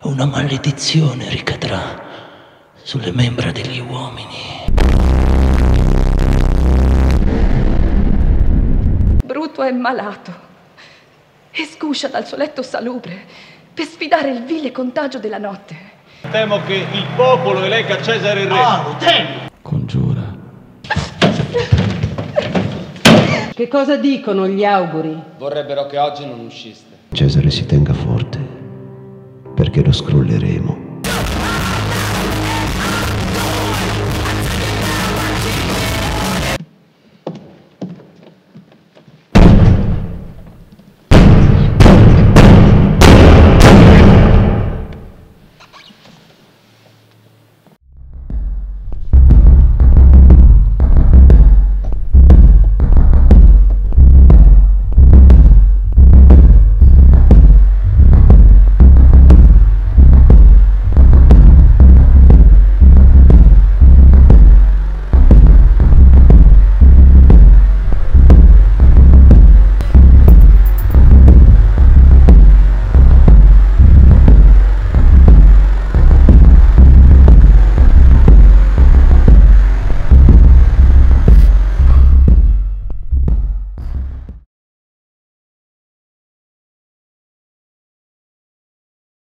Una maledizione ricadrà sulle membra degli uomini. Bruto è malato e scuscia dal suo letto salubre per sfidare il vile contagio della notte. Temo che il popolo elegga Cesare re. Ah, lo temi! Congiura. Che cosa dicono gli auguri? Vorrebbero che oggi non usciste. Cesare si tenga forte, perché lo scrolleremo.